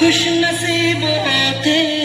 खुश नसीब होते